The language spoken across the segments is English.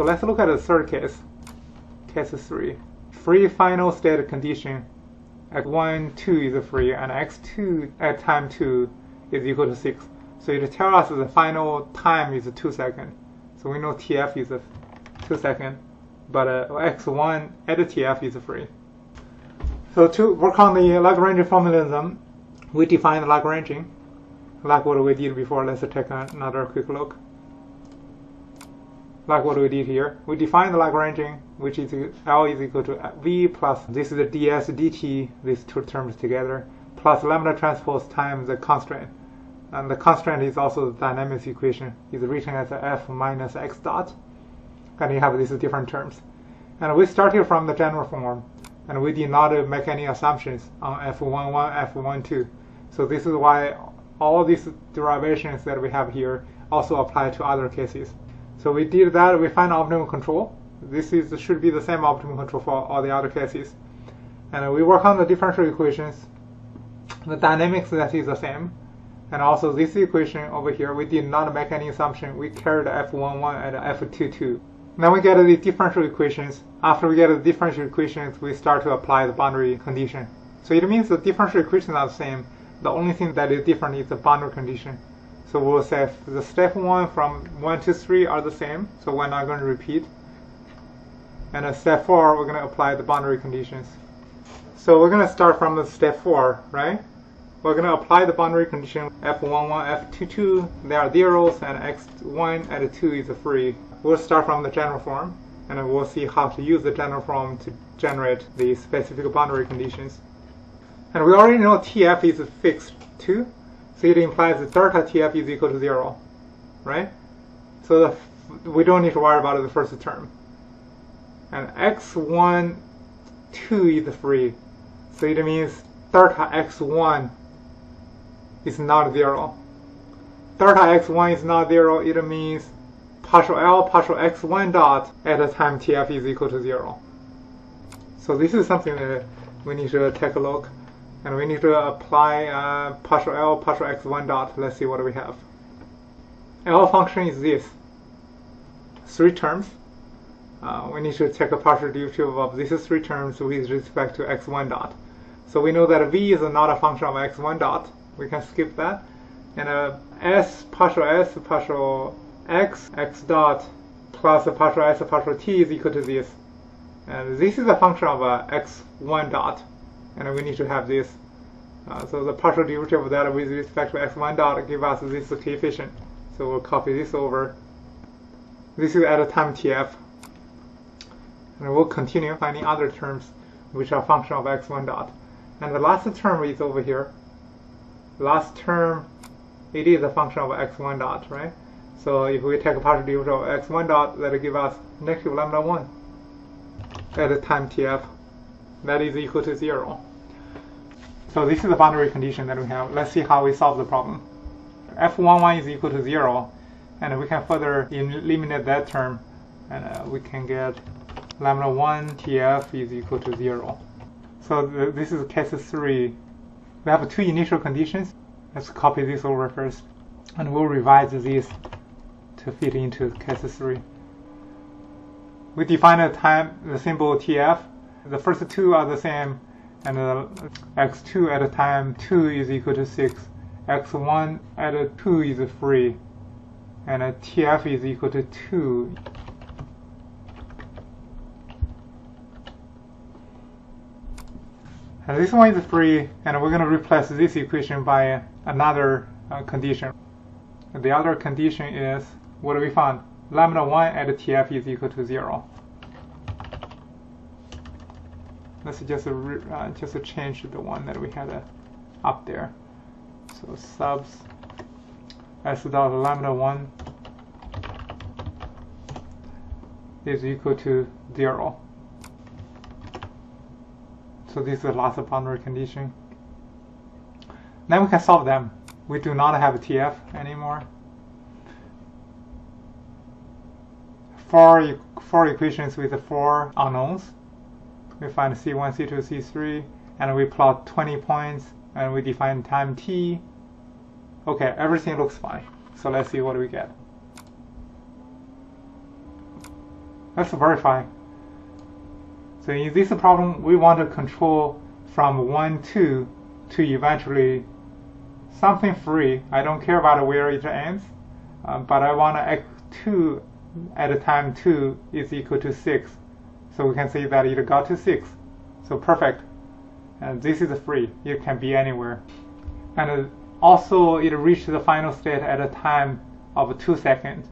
So let's look at the third case. Case 3. Free final state condition x1, 2 is free and x2 at time 2 is equal to 6. So it tells us the final time is 2 seconds. So we know TF is 2 seconds, but uh, x1 at TF is free. So to work on the Lagrange formalism, we define the Lagrangian, like what we did before. Let's take another quick look. Like what we did here, we define the Lagrangian, which is L is equal to V plus, this is the ds dt, these two terms together, plus lambda transpose times the constraint. And the constraint is also the dynamics equation, is written as f minus x dot. And you have these different terms. And we started from the general form, and we did not make any assumptions on f11, f12. So this is why all these derivations that we have here also apply to other cases. So we did that, we find optimal control. This is should be the same optimal control for all the other cases. And we work on the differential equations. The dynamics that is the same. And also this equation over here, we did not make any assumption. We carried f11 and f22. Then we get the differential equations. After we get the differential equations, we start to apply the boundary condition. So it means the differential equations are the same. The only thing that is different is the boundary condition. So we'll say the step 1 from 1 to 3 are the same, so we're not going to repeat. And at step 4, we're going to apply the boundary conditions. So we're going to start from the step 4, right? We're going to apply the boundary condition f11, f22, they are zeros, and x1 and 2 is free. We'll start from the general form, and we'll see how to use the general form to generate the specific boundary conditions. And we already know TF is fixed too, so it implies that delta TF is equal to 0, right? So we don't need to worry about the first term. And x1, 2 is free, so it means delta x1 is not 0. Delta x1 is not 0, it means partial L partial x1 dot at the time TF is equal to 0. So this is something that we need to take a look and we need to apply uh, partial L partial x1 dot. Let's see what we have. L function is this. Three terms. Uh, we need to take a partial derivative of these three terms with respect to x1 dot. So we know that v is not a function of x1 dot. We can skip that. And uh, s partial s partial x x dot plus partial s partial t is equal to this. And this is a function of uh, x1 dot and we need to have this. Uh, so the partial derivative of that with respect to x1 dot give us this coefficient. So we'll copy this over. This is at a time tf. And we'll continue finding other terms which are function of x1 dot. And the last term is over here. Last term, it is a function of x1 dot, right? So if we take a partial derivative of x1 dot, that will give us negative lambda 1 at a time tf that is equal to 0. So this is the boundary condition that we have. Let's see how we solve the problem. f11 is equal to 0, and we can further eliminate that term, and uh, we can get lambda 1 tf is equal to 0. So th this is case 3. We have two initial conditions. Let's copy this over first, and we'll revise this to fit into case 3. We define a time, the symbol tf, the first two are the same, and uh, x2 at a time 2 is equal to 6, x1 at a 2 is 3, and a tf is equal to 2. And this one is free, and we're going to replace this equation by another uh, condition. The other condition is, what we find? Lambda 1 at tf is equal to 0 let's just uh, just a change to the one that we had uh, up there. So subs s dot lambda 1 is equal to 0 so this is the last boundary condition. Then we can solve them. We do not have a TF anymore. Four, four equations with four unknowns we find C1, C2, C3, and we plot 20 points, and we define time t. Okay, everything looks fine. So let's see what we get. Let's verify. So in this problem, we want to control from 1, 2 to eventually something free. I don't care about where it ends, um, but I want to x2 at a time 2 is equal to 6. So we can see that it got to 6. So perfect. And this is free. It can be anywhere. And uh, also it reached the final state at a time of 2 seconds,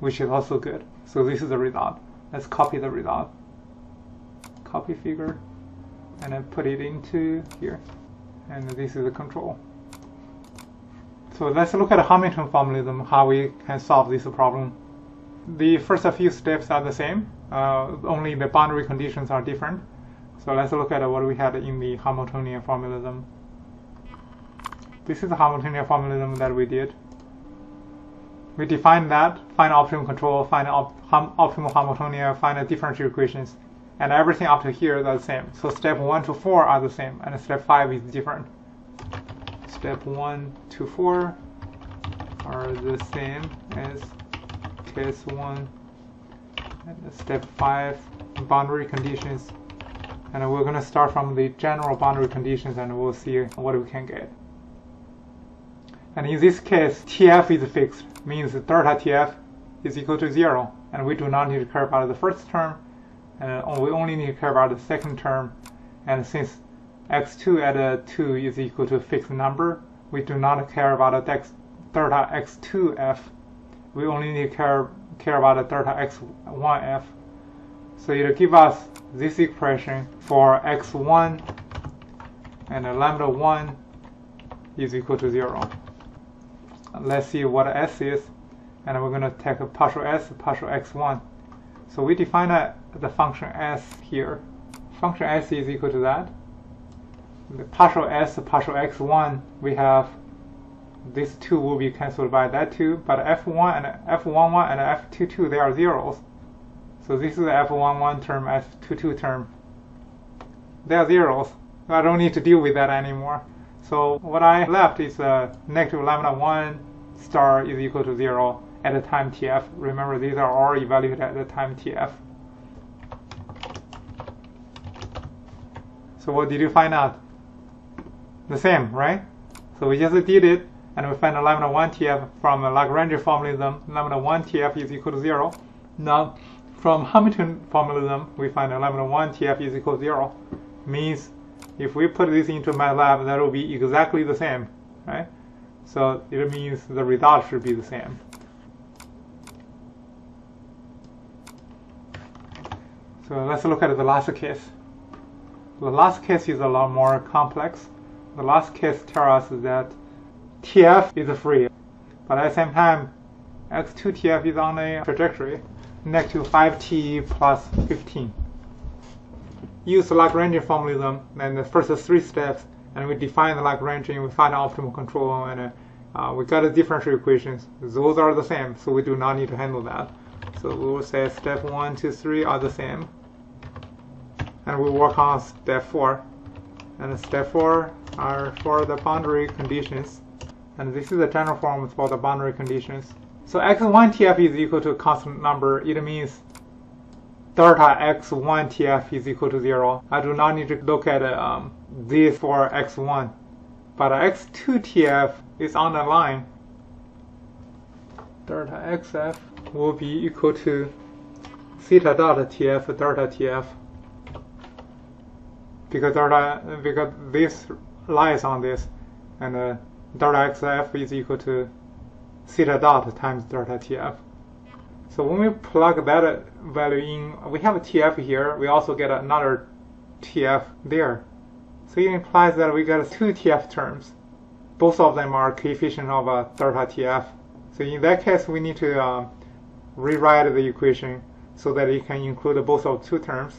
which is also good. So this is the result. Let's copy the result. Copy figure and then put it into here. And this is the control. So let's look at the Hamilton formalism, how we can solve this problem. The first few steps are the same, uh, only the boundary conditions are different. So let's look at what we had in the Hamiltonian formalism. This is the Hamiltonian formalism that we did. We define that, find optimal control, find op optimal Hamiltonian, find the differential equations, and everything up to here is the same. So step 1 to 4 are the same, and step 5 is different. Step 1 to 4 are the same as case 1, and step 5, boundary conditions. And we're going to start from the general boundary conditions and we'll see what we can get. And in this case, TF is fixed, means the delta TF is equal to 0, and we do not need to care about the first term, and we only need to care about the second term. And since x2 at a 2 is equal to a fixed number, we do not care about the delta x2f. We only need to care, care about the delta x1f. So it'll give us this expression for x1 and lambda 1 is equal to 0. Let's see what s is, and we're going to take a partial s, partial x1. So we define a, the function s here. Function s is equal to that. The partial s, partial x1, we have this 2 will be cancelled by that 2, but f1 and f11 and f22, they are zeros. So this is the f11 term, f22 term. They are zeros. I don't need to deal with that anymore. So what I left is a negative lambda 1 star is equal to 0 at the time tf. Remember, these are all evaluated at the time tf. So what did you find out? The same, right? So we just did it, and we find lambda 1 tf from a Lagrange formalism. Lambda 1 tf is equal to 0. Now, from Hamilton formalism, we find lambda 1 tf is equal to 0. Means if we put this into MATLAB, that will be exactly the same, right? So it means the result should be the same. So let's look at the last case. The last case is a lot more complex. The last case tells us that TF is free, but at the same time, x2 TF is on a trajectory, next to negative 5t plus 15. Use the Lagrangian formalism and the first three steps, and we define the Lagrangian, we find the optimal control, and uh, we got the differential equations. Those are the same, so we do not need to handle that. So we will say step 1, 2, 3 are the same and we work on step 4 and step 4 are for the boundary conditions and this is the general form for the boundary conditions. So x1 tf is equal to a constant number. It means delta x1 tf is equal to 0 I do not need to look at um, this for x1 but x2 tf is on the line. Delta xf will be equal to theta dot tf delta tf because delta because this lies on this. And uh, delta xf is equal to theta dot times delta tf. So when we plug that value in, we have a tf here, we also get another tf there. So it implies that we get two tf terms. Both of them are coefficient of uh, delta tf. So in that case, we need to uh, rewrite the equation so that it can include both of two terms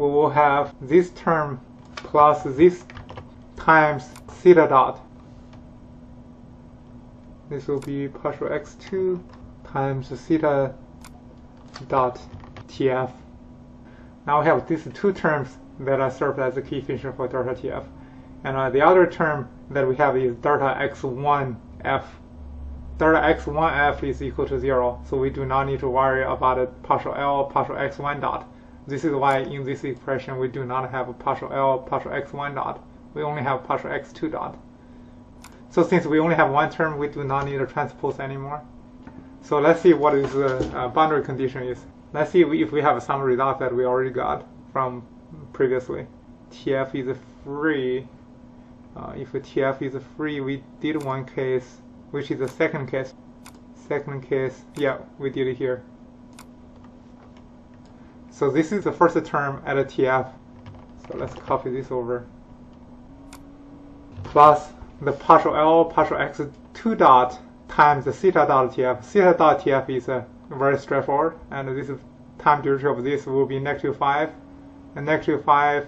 we will have this term plus this times theta dot. This will be partial x2 times theta dot tf. Now we have these two terms that are served as a coefficient for delta tf. And uh, the other term that we have is delta x1 f. delta x1f is equal to 0, so we do not need to worry about a partial L partial x1 dot. This is why in this expression we do not have a partial L partial x1 dot. We only have partial x2 dot. So since we only have one term, we do not need a transpose anymore. So let's see what is the uh, boundary condition is. Let's see if we have some result that we already got from previously. TF is free. Uh, if TF is free, we did one case, which is the second case. Second case, yeah, we did it here. So this is the first term at a TF. So let's copy this over. Plus the partial L partial X2 dot times the theta dot TF. Theta dot TF is uh, very straightforward, and this time derivative of this will be negative 5. And negative 5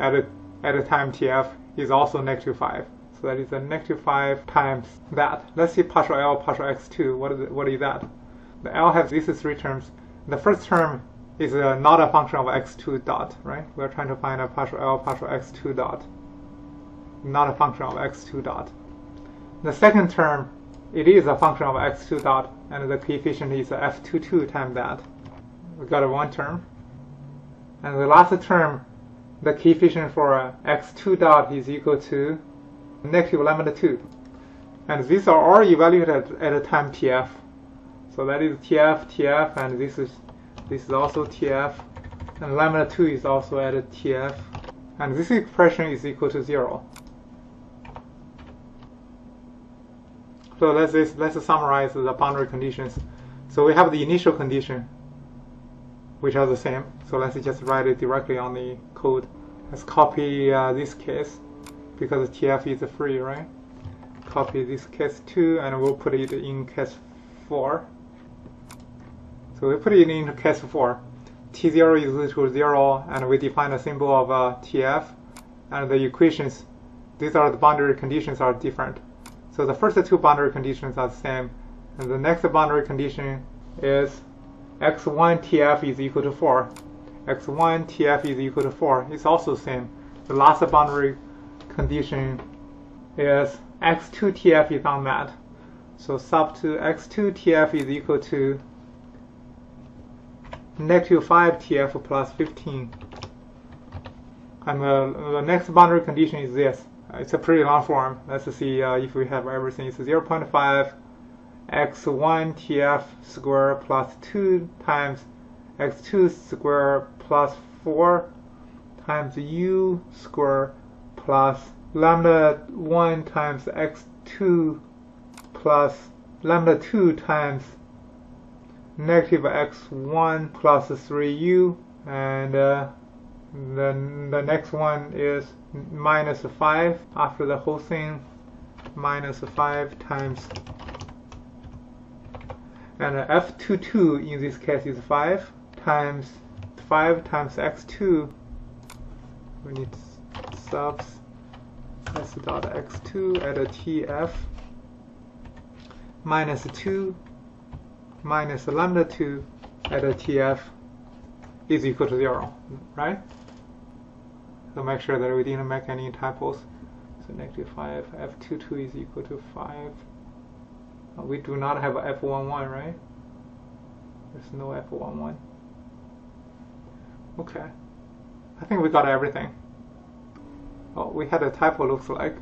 at a, at a time TF is also negative 5. So that is a negative 5 times that. Let's see partial L partial X2. What is, it, what is that? The L has these three terms. The first term is uh, not a function of X2 dot, right? We're trying to find a partial L partial X2 dot not a function of x2 dot. The second term, it is a function of x2 dot, and the coefficient is f22 times that. We got a one term. And the last term, the coefficient for x2 dot is equal to negative lambda 2. And these are all evaluated at a time tf. So that is tf, tf, and this is this is also tf, and lambda 2 is also at a tf. And this expression is equal to 0. So let's let's summarize the boundary conditions. So we have the initial condition, which are the same. So let's just write it directly on the code. Let's copy uh, this case because TF is free, right? Copy this case 2 and we'll put it in case 4. So we put it into case 4. T0 is equal to 0 and we define a symbol of uh, TF and the equations, these are the boundary conditions are different. So the first two boundary conditions are the same. And the next boundary condition is x1 tf is equal to 4. x1 tf is equal to 4. It's also the same. The last boundary condition is x2 tf is unmet. So sub to x2 tf is equal to negative 5 tf plus 15. And the, the next boundary condition is this it's a pretty long form. Let's see uh, if we have everything. It's 0.5 x1 tf square plus 2 times x2 square plus 4 times u square plus lambda 1 times x2 plus lambda 2 times negative x1 plus 3u and uh, then the next one is minus a minus 5 after the whole thing minus 5 times. And f22 in this case is 5 times 5 times x2 we need subs. S dot x2 at a tf minus 2 minus lambda 2 at a tf is equal to 0 right so make sure that we didn't make any typos. So negative 5, f22 is equal to 5. Uh, we do not have f11, right? There's no f11. Okay. I think we got everything. Oh, we had a typo looks like.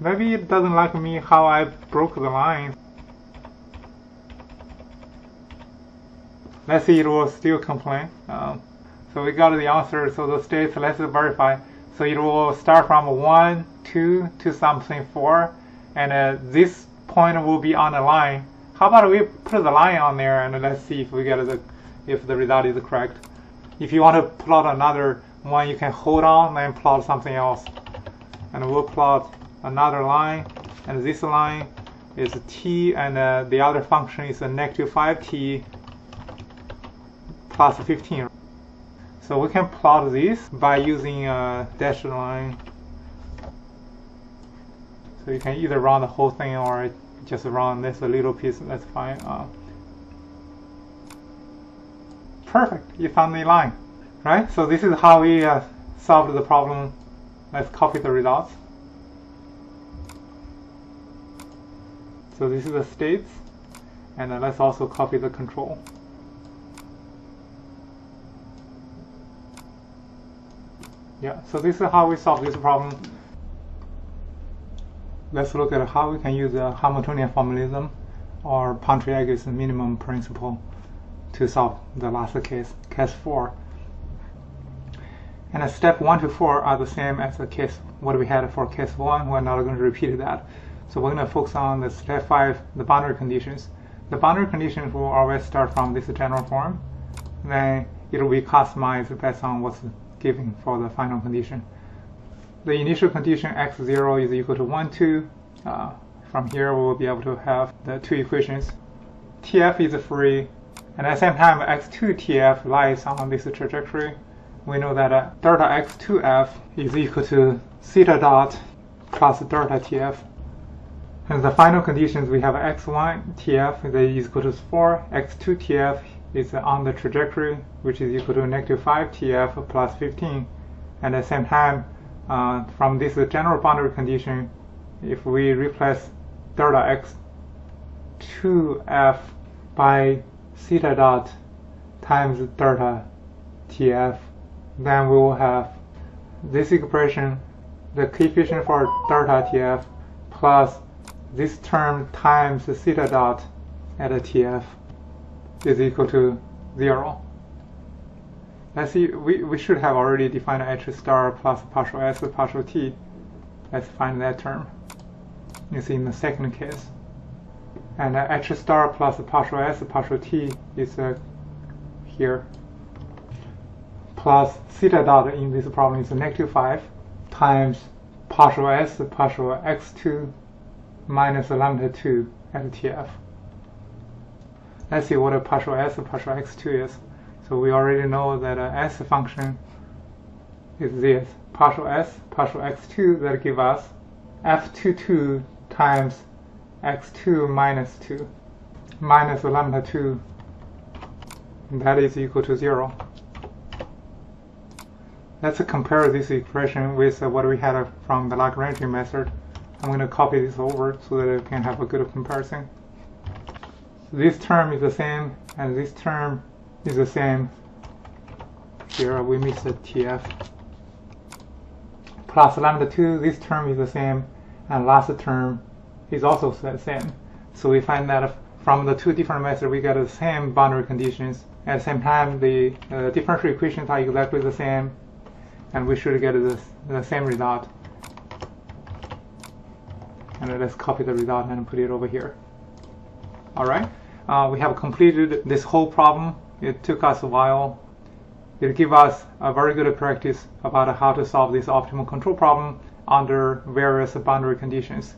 Maybe it doesn't like me how I broke the line. Let's see, it will still complain. Um, so we got the answer. So the states, let's verify. So it will start from 1, 2 to something 4. And uh, this point will be on the line. How about we put the line on there and let's see if we get the if the result is correct. If you want to plot another one, you can hold on and plot something else. And we'll plot another line. And this line is t and uh, the other function is a negative 5t plus 15. So we can plot this by using a dashed line. So you can either run the whole thing or just run this little piece, that's fine. Uh, perfect, you found the line, right? So this is how we uh, solved the problem. Let's copy the results. So this is the states, and let's also copy the control. Yeah, so this is how we solve this problem. Let's look at how we can use the Hamiltonian formalism or Pontryagin's minimum principle to solve the last case, case 4. And step 1 to 4 are the same as the case what we had for case 1. We're not going to repeat that. So we're going to focus on the step 5, the boundary conditions. The boundary conditions will always start from this general form. Then it will be customized based on what's given for the final condition. The initial condition x0 is equal to 1, 2. Uh, from here we will be able to have the two equations. TF is free, and at the same time x2 TF lies on this trajectory. We know that uh, delta x2F is equal to theta dot plus delta TF. And the final conditions we have x1 TF is equal to 4, x2 TF is on the trajectory which is equal to negative 5 TF plus 15. And at the same time, uh, from this general boundary condition, if we replace delta x 2f by theta dot times delta tf, then we will have this expression, the coefficient for delta tf plus this term times theta dot at a tf is equal to 0. Let's see, we, we should have already defined h star plus partial s partial t. Let's find that term You see in the second case. And h star plus partial s partial t is uh, here. Plus theta dot in this problem is negative 5 times partial s partial x2 minus lambda 2 at tf. Let's see what a partial s partial x2 is. So we already know that a s function is this partial s partial x2 that give us f22 times x2 minus 2 minus lambda 2 that is equal to 0. Let's compare this expression with what we had from the Lagrangian method. I'm going to copy this over so that I can have a good comparison. This term is the same and this term is the same. Here we miss the TF. Plus lambda 2, this term is the same and last term is also the same. So we find that from the two different methods, we get the same boundary conditions. At the same time, the uh, differential equations are exactly the same, and we should get the, the same result. And let's copy the result and put it over here. All right, uh, we have completed this whole problem. It took us a while. It gives us a very good practice about how to solve this optimal control problem under various boundary conditions.